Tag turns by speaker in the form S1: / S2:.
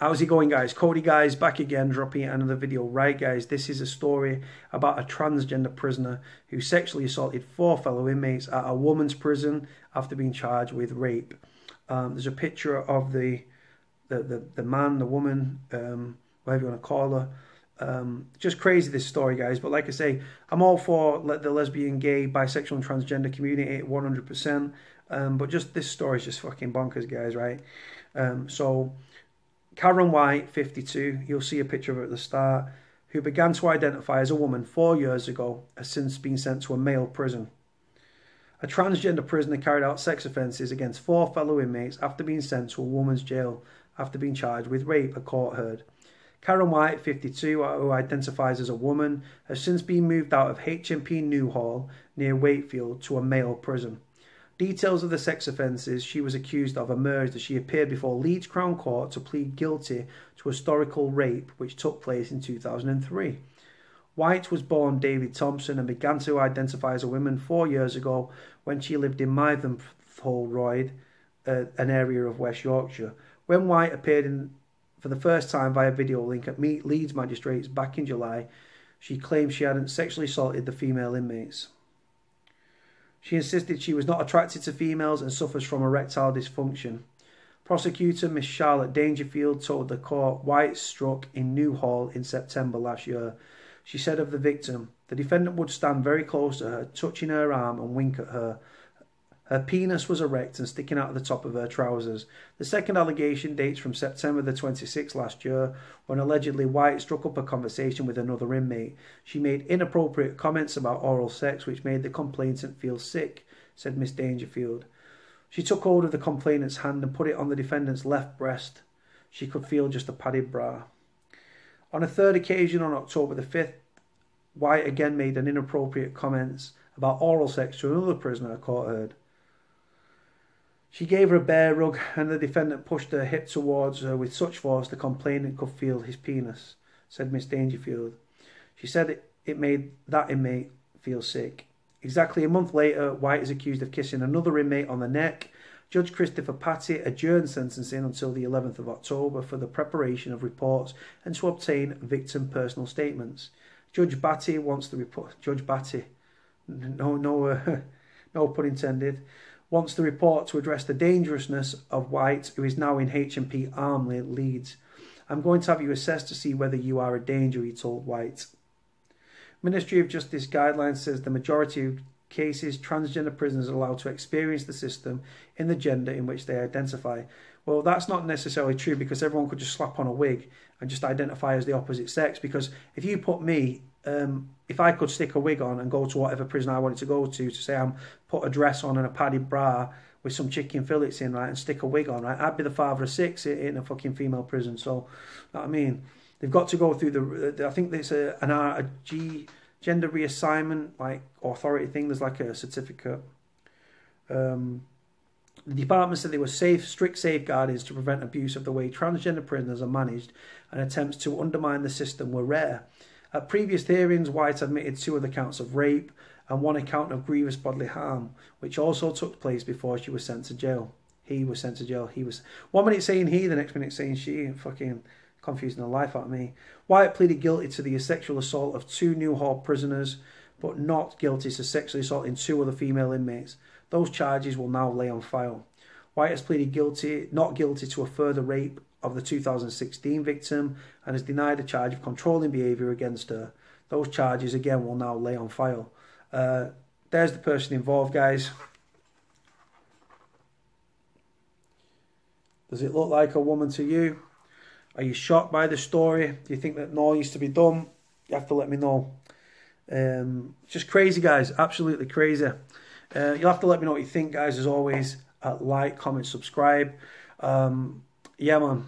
S1: How's it going guys? Cody guys back again dropping another video. Right guys, this is a story about a transgender prisoner who sexually assaulted four fellow inmates at a woman's prison after being charged with rape. Um, there's a picture of the the, the, the man, the woman, um, whatever you want to call her. Um, just crazy this story guys, but like I say, I'm all for the lesbian, gay, bisexual and transgender community 100%. Um, but just this story is just fucking bonkers guys, right? Um, so Karen White, 52, you'll see a picture of her at the start, who began to identify as a woman four years ago, has since been sent to a male prison. A transgender prisoner carried out sex offences against four fellow inmates after being sent to a woman's jail after being charged with rape, a court heard. Karen White, 52, who identifies as a woman, has since been moved out of HMP Newhall near Wakefield to a male prison. Details of the sex offences she was accused of emerged as she appeared before Leeds Crown Court to plead guilty to historical rape which took place in 2003. White was born David Thompson and began to identify as a woman four years ago when she lived in Mytholmroyd, uh, an area of West Yorkshire. When White appeared in, for the first time via video link at Leeds Magistrates back in July, she claimed she hadn't sexually assaulted the female inmates. She insisted she was not attracted to females and suffers from erectile dysfunction. Prosecutor Miss Charlotte Dangerfield told the court White struck in Newhall in September last year. She said of the victim, the defendant would stand very close to her, touching her arm and wink at her, her penis was erect and sticking out of the top of her trousers. The second allegation dates from September the 26th last year, when allegedly White struck up a conversation with another inmate. She made inappropriate comments about oral sex, which made the complainant feel sick, said Miss Dangerfield. She took hold of the complainant's hand and put it on the defendant's left breast. She could feel just a padded bra. On a third occasion on October the 5th, White again made an inappropriate comments about oral sex to another prisoner, court heard. She gave her a bear rug, and the defendant pushed her hip towards her with such force the complainant could feel his penis, said Miss Dangerfield. She said it, it made that inmate feel sick. Exactly a month later, White is accused of kissing another inmate on the neck. Judge Christopher Batty adjourned sentencing until the 11th of October for the preparation of reports and to obtain victim personal statements. Judge Batty wants the report. Judge Batty, no, no, uh, no pun intended wants the report to address the dangerousness of White, who is now in HMP Armley, Leeds. I'm going to have you assessed to see whether you are a danger, he told White. Ministry of Justice guidelines says the majority of cases transgender prisoners are allowed to experience the system in the gender in which they identify. Well, that's not necessarily true because everyone could just slap on a wig and just identify as the opposite sex. Because if you put me um, if I could stick a wig on and go to whatever prison I wanted to go to, to say I'm put a dress on and a padded bra with some chicken fillets in, right, and stick a wig on, right, I'd be the father of six in a fucking female prison. So, I mean? They've got to go through the. I think there's a an a G gender reassignment like authority thing. There's like a certificate. Um, the department said there were safe, strict safeguards to prevent abuse of the way transgender prisoners are managed, and attempts to undermine the system were rare. At previous hearings, White admitted two other counts of rape and one account of grievous bodily harm, which also took place before she was sent to jail. He was sent to jail. He was one minute saying he, the next minute saying she. Fucking confusing the life out of me. White pleaded guilty to the sexual assault of two Newhall prisoners, but not guilty to sexually assaulting two other female inmates. Those charges will now lay on file. White has pleaded guilty, not guilty to a further rape of the 2016 victim and has denied a charge of controlling behaviour against her. Those charges again will now lay on file. Uh, there's the person involved, guys. Does it look like a woman to you? Are you shocked by the story? Do you think that more needs to be done? You have to let me know. Um, just crazy, guys. Absolutely crazy. Uh, you'll have to let me know what you think, guys. As always, uh, like, comment, subscribe. Um, yeah, man.